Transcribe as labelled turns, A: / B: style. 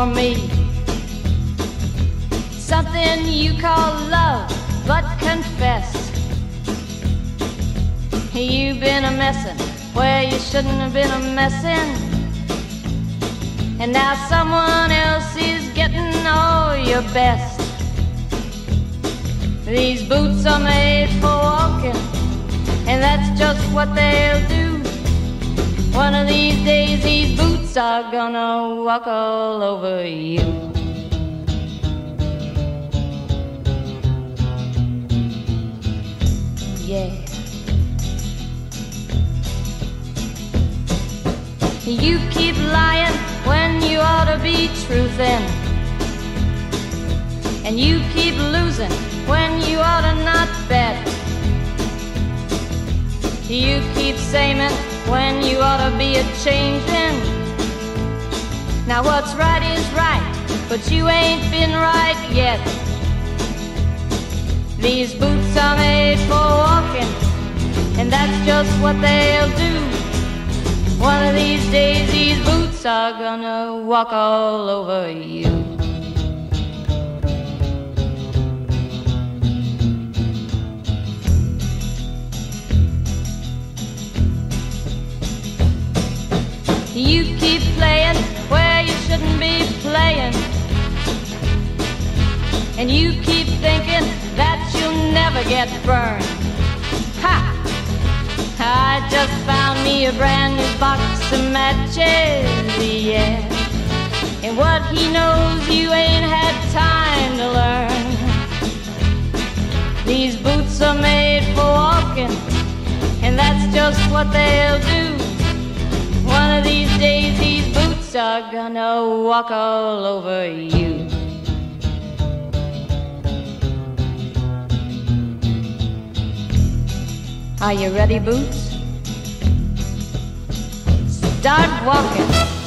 A: for me. Something you call love, but confess. You've been a messin' where you shouldn't have been a messin'. And now someone else is getting all your best. These boots are made for walking, and that's just what they'll do. Boots are gonna walk all over you. Yeah. You keep lying when you ought to be truthing. And you keep losing when you ought to not bet. You keep saying when you ought to be a changing. Now what's right is right, but you ain't been right yet. These boots are made for walking, and that's just what they'll do. One of these days, these boots are gonna walk all over you. You keep playing And you keep thinking that you'll never get burned. Ha! I just found me a brand new box of matches, yeah. And what he knows you ain't had time to learn. These boots are made for walking, and that's just what they'll do. One of these days, these boots are gonna walk all over you. Are you ready, Boots? Start walking.